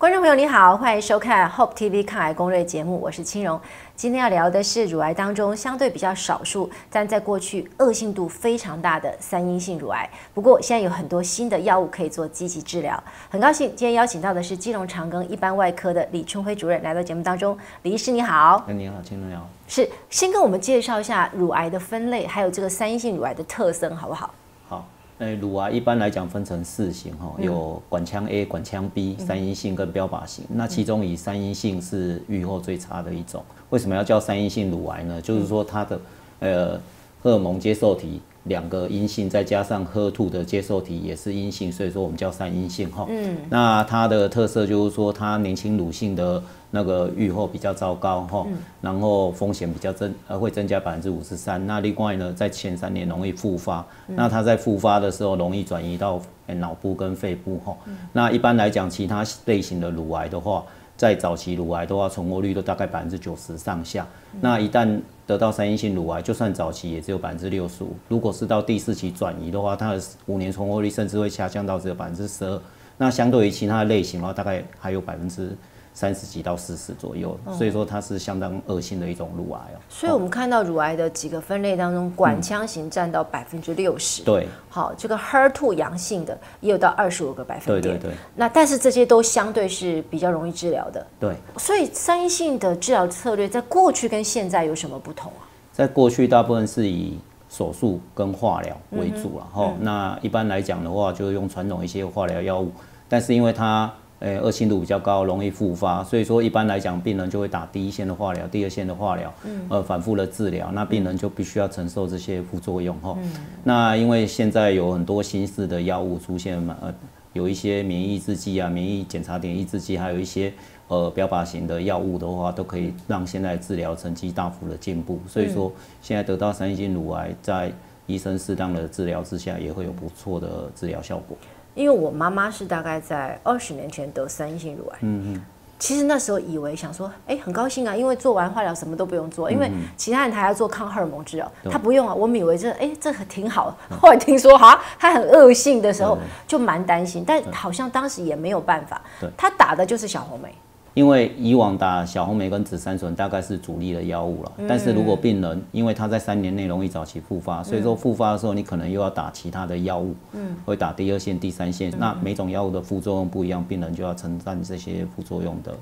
观众朋友你好，欢迎收看 Hope TV 抗癌攻略节目，我是青荣。今天要聊的是乳癌当中相对比较少数，但在过去恶性度非常大的三阴性乳癌。不过现在有很多新的药物可以做积极治疗。很高兴今天邀请到的是基隆长庚一般外科的李春辉主任来到节目当中。李医师你好，哎你好，青荣你好。是先跟我们介绍一下乳癌的分类，还有这个三阴性乳癌的特征，好不好好？呃，乳癌一般来讲分成四型哈，有管腔 A、管腔 B、三阴性跟标靶型。那其中以三阴性是预后最差的一种。为什么要叫三阴性乳癌呢？就是说它的呃荷尔蒙接受体。两个阴性，再加上 HER2 的接受体也是阴性，所以说我们叫三阴性哈。嗯。那它的特色就是说，它年轻乳性的那个预后比较糟糕哈，然后风险比较增，呃，会增加百分之五十三。那另外呢，在前三年容易复发，那它在复发的时候容易转移到脑部跟肺部哈。那一般来讲，其他类型的乳癌的话。在早期乳癌的话，存活率都大概百分之九十上下。那一旦得到三阴性乳癌，就算早期也只有百分之六十五。如果是到第四期转移的话，它的五年存活率甚至会下降到只有百分之十二。那相对于其他的类型的话，大概还有百分之。三十几到四十左右，所以说它是相当恶性的一种乳癌哦。所以我们看到乳癌的几个分类当中，管腔型占到百分之六十。对，好，这个 HER2 阳性的也有到二十五个百分点。对对对。那但是这些都相对是比较容易治疗的。对。所以三阴性的治疗策略在过去跟现在有什么不同啊？在过去大部分是以手术跟化疗为主了哈。那一般来讲的话，就是用传统一些化疗药物，但是因为它诶，恶性度比较高，容易复发，所以说一般来讲，病人就会打第一线的化疗，第二线的化疗，嗯，呃，反复的治疗，那病人就必须要承受这些副作用哈。那因为现在有很多新式的药物出现嘛，呃，有一些免疫抑制剂啊，免疫检查点抑制剂，还有一些呃标靶型的药物的话，都可以让现在治疗成绩大幅的进步。所以说，现在得到三性乳癌，在医生适当的治疗之下，也会有不错的治疗效果。因为我妈妈是大概在二十年前得三阴性乳癌，嗯嗯，其实那时候以为想说，哎，很高兴啊，因为做完化疗什么都不用做，因为其他人他要做抗荷尔蒙治疗，他不用啊，我们以为这，哎，这挺好。后来听说哈，他很恶性的时候，就蛮担心，但好像当时也没有办法，他打的就是小红梅。因为以往打小红梅跟紫杉醇大概是主力的药物了，但是如果病人因为他在三年内容易早期复发，所以说复发的时候你可能又要打其他的药物，嗯，会打第二线、第三线，那每种药物的副作用不一样，病人就要承担这些副作用的，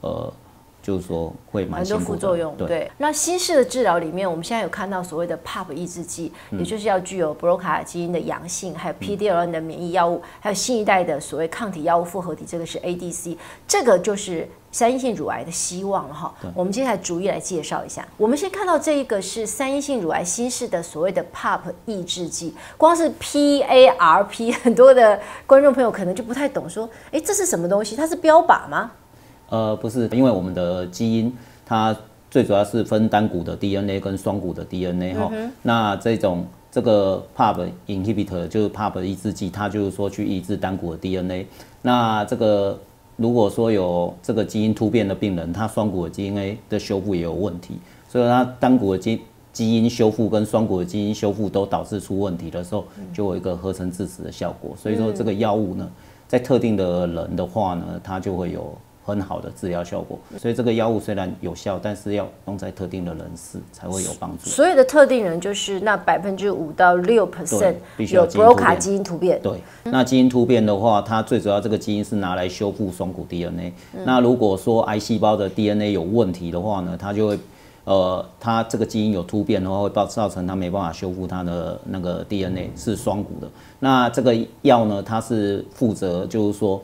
呃。就是说会蛮很多副作用，对。那新式的治疗里面，我们现在有看到所谓的 PARP 抑制剂，也就是要具有 BRCA 基因的阳性，还有 PDL1 的免疫药物，还有新一代的所谓抗体药物复合体，这个是 ADC，这个就是三阴性乳癌的希望了哈。我们接下来逐一来介绍一下。我们先看到这一个是三阴性乳癌新式的所谓的 PARP 抑制剂，光是 PARP，很多的观众朋友可能就不太懂，说，哎，这是什么东西？它是标靶吗？呃，不是，因为我们的基因它最主要是分单股的 DNA 跟双股的 DNA 哈。那这种这个 PARP inhibitor 就是 PARP 抑制剂，它就是说去抑制单股的 DNA。那这个如果说有这个基因突变的病人，他双股的 DNA 的修复也有问题，所以他单股的基基因修复跟双股的基因修复都导致出问题的时候，就有一个合成致死的效果。所以说这个药物呢，在特定的人的话呢，它就会有。很好的治疗效果，所以这个药物虽然有效，但是要用在特定的人士才会有帮助。所有的特定人就是那百分之五到六 percent 有 BRCA 基因突变。对，那基因突变的话，它最主要这个基因是拿来修复双股 DNA。那如果说癌细胞的 DNA 有问题的话呢，它就会，呃，它这个基因有突变的话，会造造成它没办法修复它的那个 DNA 是双股的。那这个药呢，它是负责就是说。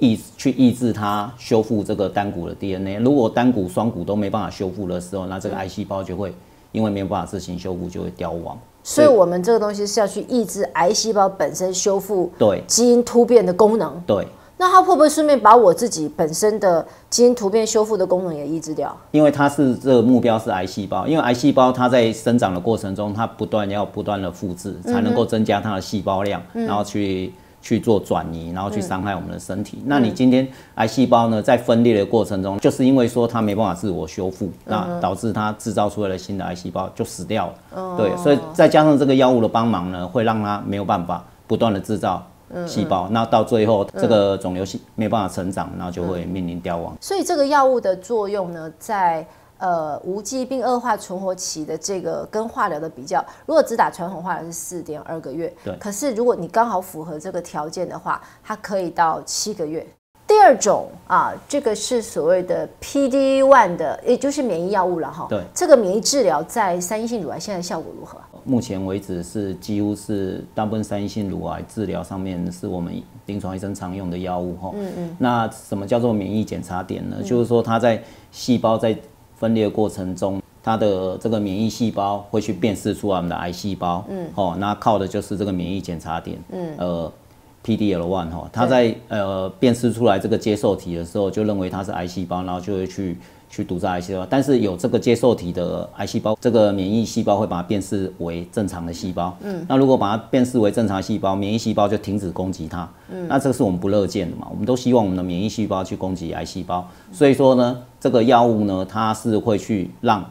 抑去抑制它修复这个单股的 DNA，如果单股、双股都没办法修复的时候，那这个癌细胞就会因为没有办法自行修复，就会凋亡。所以，我们这个东西是要去抑制癌细胞本身修复对基因突变的功能。对，那它会不会顺便把我自己本身的基因突变修复的功能也抑制掉？因为它是这个目标是癌细胞，因为癌细胞它在生长的过程中，它不断要不断的复制，才能够增加它的细胞量，然后去。去做转移，然后去伤害我们的身体。那你今天癌细胞呢，在分裂的过程中，就是因为说它没办法自我修复，那导致它制造出来的新的癌细胞就死掉了。对，所以再加上这个药物的帮忙呢，会让它没有办法不断的制造细胞，那到最后这个肿瘤细没办法成长，然后就会面临凋亡。所以这个药物的作用呢，在呃无疾病恶化存活期的这个跟化疗的比较，如果只打传统化疗是四点二个月，对可是如果你刚好符合这个条件的话，它可以到七个月。第二种啊，这个是所谓的 PD one 的，也就是免疫药物了哈。对这个免疫治疗在三阴性乳癌现在效果如何？目前为止是几乎是大部分三阴性乳癌治疗上面是我们临床医生常用的药物哈。嗯嗯。那什么叫做免疫检查点呢？就是说它在细胞在分裂过程中，它的这个免疫细胞会去辨识出我们的癌细胞。嗯。哦，那靠的就是这个免疫检查点。嗯。呃。PDL one 哈，它在呃辨识出来这个接受体的时候，就认为它是癌细胞，然后就会去去毒杀癌细胞。但是有这个接受体的癌细胞，这个免疫细胞会把它辨识为正常的细胞。嗯，那如果把它辨识为正常细胞，免疫细胞就停止攻击它。嗯，那这个是我们不乐见的嘛？我们都希望我们的免疫细胞去攻击癌细胞。所以说呢，这个药物呢，它是会去让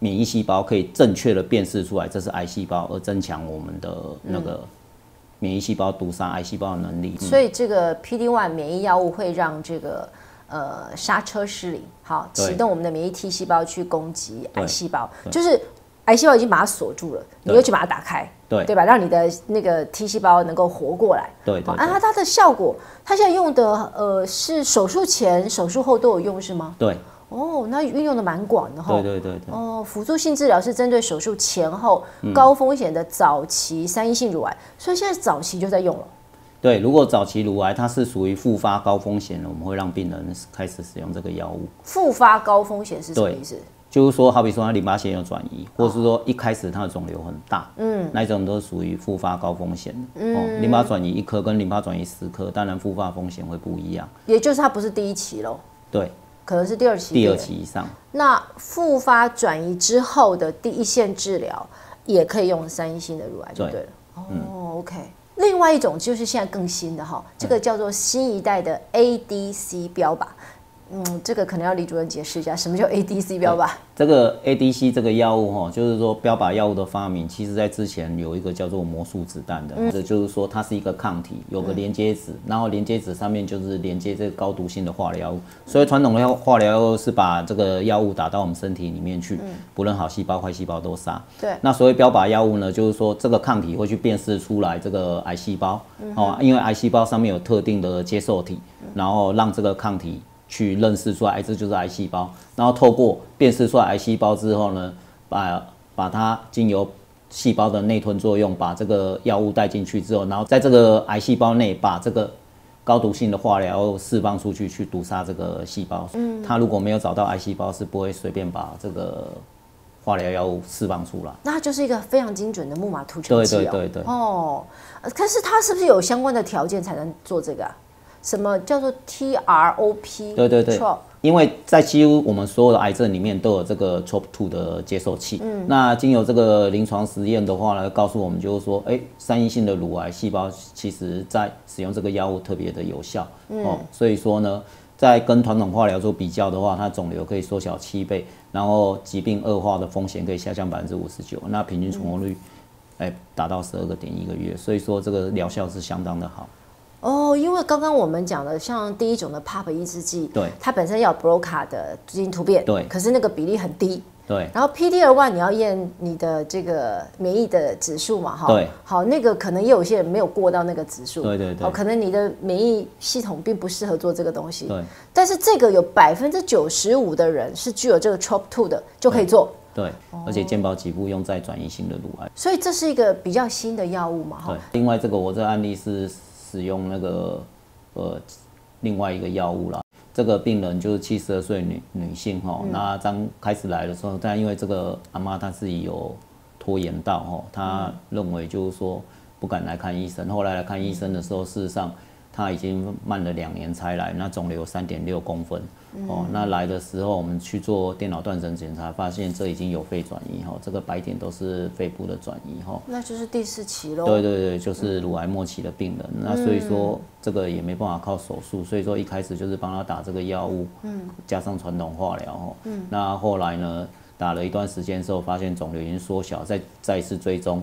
免疫细胞可以正确的辨识出来这是癌细胞，而增强我们的那个。免疫细胞毒杀癌细胞的能力，所以这个 PD one 免疫药物会让这个呃刹车失灵，好启动我们的免疫 T 细胞去攻击癌细胞，就是癌细胞已经把它锁住了，你又去把它打开，对对吧？让你的那个 T 细胞能够活过来，对对。啊，它的效果，它现在用的呃是手术前、手术后都有用是吗？对。哦，那运用的蛮广的哈。对对对对。哦，辅助性治疗是针对手术前后高风险的早期三阴性乳癌，所以现在早期就在用了。对，如果早期乳癌它是属于复发高风险的，我们会让病人开始使用这个药物。复发高风险是什么意思？就是说，好比说他淋巴腺有转移，或者是说一开始他的肿瘤很大，嗯，那一种都属于复发高风险的。嗯，淋巴转移一颗跟淋巴转移十颗，当然复发风险会不一样。也就是它不是第一期喽。对。可能是第二期，第二期以上。那复发转移之后的第一线治疗，也可以用三阴性的乳癌就对了。哦，OK。另外一种就是现在更新的哈，这个叫做新一代的 ADC 标靶。嗯，这个可能要李主任解释一下，什么叫 ADC 标靶？这个 ADC 这个药物哈，就是说标靶药物的发明，其实在之前有一个叫做魔术子弹的，这就是说它是一个抗体，有个连接子，然后连接子上面就是连接这个高毒性的化疗物。所以传统的化疗药是把这个药物打到我们身体里面去，不论好细胞坏细胞都杀。对。那所谓标靶药物呢，就是说这个抗体会去辨识出来这个癌细胞，哦，因为癌细胞上面有特定的接受体，然后让这个抗体。去认识出来，这就是癌细胞。然后透过辨识出来癌细胞之后呢，把把它经由细胞的内吞作用，把这个药物带进去之后，然后在这个癌细胞内把这个高毒性的化疗释放出去，去毒杀这个细胞。嗯，它如果没有找到癌细胞，是不会随便把这个化疗药物释放出来。那它就是一个非常精准的木马突球剂对对对对。哦，可是它是不是有相关的条件才能做这个啊？什么叫做 TROP？对对对，因为在几乎我们所有的癌症里面都有这个 TROP2 的接受器。嗯，那经由这个临床实验的话呢，告诉我们就是说，哎，三阴性的乳癌细胞其实在使用这个药物特别的有效。哦，所以说呢，在跟传统化疗做比较的话，它肿瘤可以缩小七倍，然后疾病恶化的风险可以下降百分之五十九，那平均存活率哎达到十二个点一个月，所以说这个疗效是相当的好。哦，因为刚刚我们讲的，像第一种的 PAP 抑制剂，对，它本身要 BRCA 的基因突变，对，可是那个比例很低，对。然后 PD-L1 你要验你的这个免疫的指数嘛，哈，对。好，那个可能也有些人没有过到那个指数，对对对。哦，可能你的免疫系统并不适合做这个东西，对。但是这个有百分之九十五的人是具有这个 TROP2 的，就可以做，对。而且健保几乎用在转移性的乳癌，所以这是一个比较新的药物嘛，哈。另外，这个我这案例是。使用那个呃另外一个药物了，这个病人就是七十二岁女女性哈，那刚开始来的时候，但因为这个阿妈她自己有拖延到哈，她认为就是说不敢来看医生，后来来看医生的时候，事实上。她已经慢了两年才来，那肿瘤三点六公分，哦，那来的时候我们去做电脑断层检查，发现这已经有肺转移哈，这个白点都是肺部的转移哈，那就是第四期喽。对对对，就是乳癌末期的病人，那所以说这个也没办法靠手术，所以说一开始就是帮他打这个药物，嗯，加上传统化疗哈，嗯，那后来呢，打了一段时间之后，发现肿瘤已经缩小，再再一次追踪，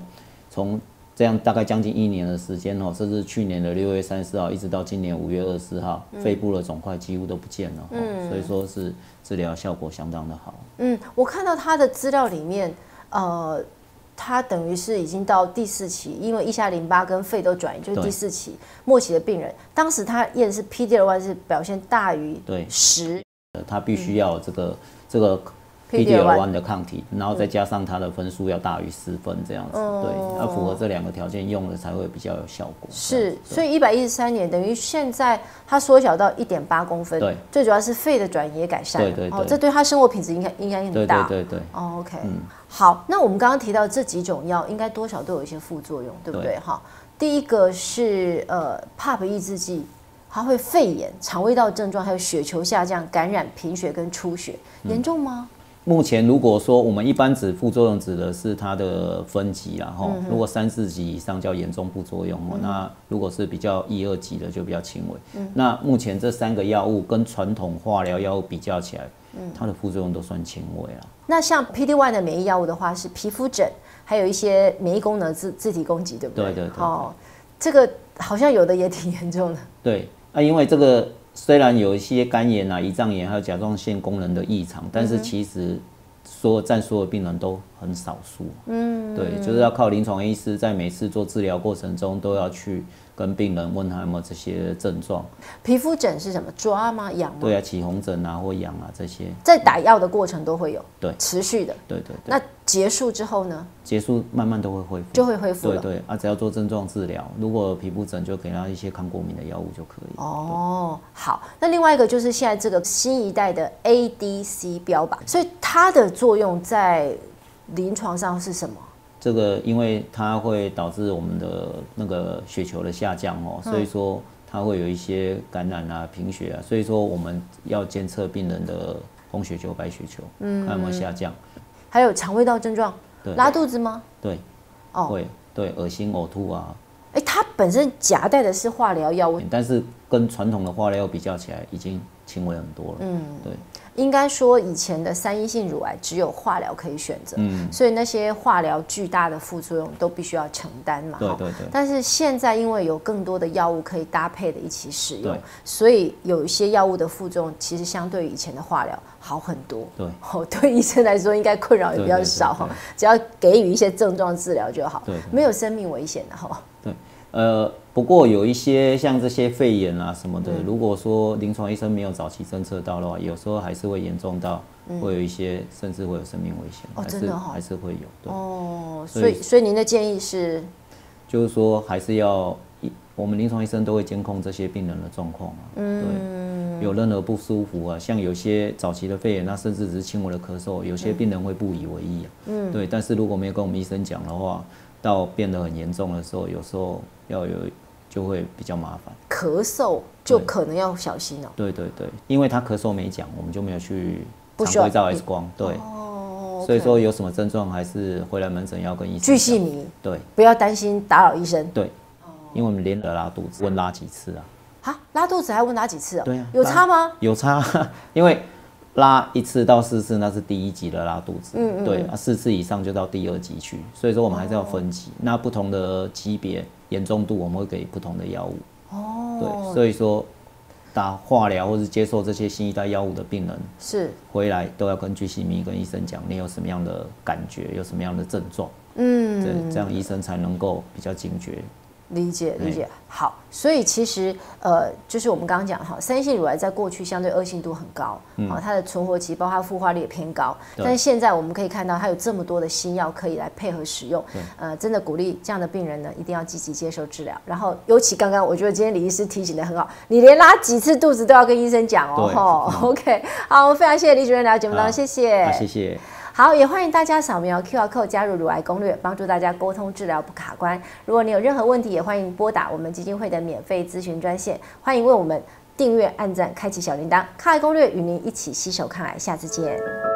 从这样大概将近一年的时间哦，甚至去年的六月三十号，一直到今年五月二十号，肺部的肿块几乎都不见了，嗯，所以说是治疗效果相当的好。嗯，我看到他的资料里面，呃，他等于是已经到第四期，因为腋下淋巴跟肺都转移，就是第四期末期的病人。当时他验是 P D L Y 是表现大于对十，他必须要这个这个。PD-L1 的抗体，然后再加上它的分数要大于十分，这样子，对，要符合这两个条件用了才会比较有效果。是，所以一百一十三年等于现在它缩小到一点八公分，对，最主要是肺的转移也改善，对对对，这对他生活品质应该应该很大，对对对。哦，OK，嗯，好，那我们刚刚提到这几种药，应该多少都有一些副作用，对不对？哈，第一个是呃，PAP 抑制剂，它会肺炎、肠胃道症状，还有血球下降、感染、贫血跟出血，严重吗？目前如果说我们一般指副作用指的是它的分级然后如果三四级以上叫严重副作用哦，那如果是比较一二级的就比较轻微。嗯那目前这三个药物跟传统化疗药物比较起来，它的副作用都算轻微了。那像 PD-1 的免疫药物的话，是皮肤疹，还有一些免疫功能自自体攻击，对不对？对对对。哦，这个好像有的也挺严重的。对啊，因为这个。虽然有一些肝炎啊、胰脏炎还有甲状腺功能的异常，但是其实说占所有病人都很少数。嗯，对，就是要靠临床医师在每次做治疗过程中都要去。跟病人问他有没有这些症状，皮肤疹是什么？抓吗？痒吗？对啊，起红疹啊或痒啊这些，在打药的过程都会有，对，持续的，对对对。那结束之后呢？结束慢慢都会恢复，就会恢复对对啊，只要做症状治疗，如果皮肤疹就给他一些抗过敏的药物就可以。哦，好。那另外一个就是现在这个新一代的 ADC 标靶，所以它的作用在临床上是什么？这个因为它会导致我们的那个血球的下降哦，所以说它会有一些感染啊、贫血啊，所以说我们要监测病人的红血球、白血球，嗯，看有没有下降。还有肠胃道症状，拉肚子吗？对，哦，会，对，恶心、呕吐啊。哎，它本身夹带的是化疗药物，但是跟传统的化疗比较起来，已经轻微很多了。嗯，对。应该说，以前的三阴性乳癌只有化疗可以选择，嗯，所以那些化疗巨大的副作用都必须要承担嘛。对对对。但是现在因为有更多的药物可以搭配的一起使用，所以有一些药物的副作用其实相对于以前的化疗好很多。对。哦，对医生来说应该困扰也比较少哈，只要给予一些症状治疗就好，对，没有生命危险的哈。对，呃。不过有一些像这些肺炎啊什么的，如果说临床医生没有早期侦测到的话，有时候还是会严重到会有一些甚至会有生命危险，哦还是还是会有。哦，所以所以您的建议是，就是说还是要我们临床医生都会监控这些病人的状况啊。嗯，对，有任何不舒服啊，像有些早期的肺炎，那甚至只是轻微的咳嗽，有些病人会不以为意啊。嗯，对，但是如果没有跟我们医生讲的话，到变得很严重的时候，有时候要有。就会比较麻烦，咳嗽就可能要小心了。对对对，因为他咳嗽没讲，我们就没有去常规照 X 光。对，哦，所以说有什么症状还是回来门诊要跟医生。巨细迷，对，不要担心打扰医生。对，因为我们连着拉肚子，问拉几次啊？啊，拉肚子还问拉几次啊？对啊，有差吗？有差，因为拉一次到四次那是第一级的拉肚子，嗯嗯，对啊，四次以上就到第二级去，所以说我们还是要分级，那不同的级别。严重度我们会给不同的药物。哦，对，所以说打化疗或是接受这些新一代药物的病人是。回来都要根据细密跟医生讲，你有什么样的感觉，有什么样的症状，嗯，对，这样医生才能够比较警觉。理解理解。好，所以其实呃，就是我们刚刚讲哈，三性乳癌在过去相对恶性度很高，好，它的存活期包括复发率也偏高，但是现在我们可以看到它有这么多的新药可以来配合使用，呃，真的鼓励这样的病人呢，一定要积极接受治疗。然后尤其刚刚我觉得今天李医师提醒的很好，你连拉几次肚子都要跟医生讲哦，哈，OK，好，我们非常谢谢李主任来到节目当中，谢谢，谢谢。好，也欢迎大家扫描 QR Code 加入乳癌攻略，帮助大家沟通治疗不卡关。如果你有任何问题，也欢迎拨打我们基金会的免费咨询专线。欢迎为我们订阅、按赞、开启小铃铛，抗癌攻略与您一起携手抗癌。下次见。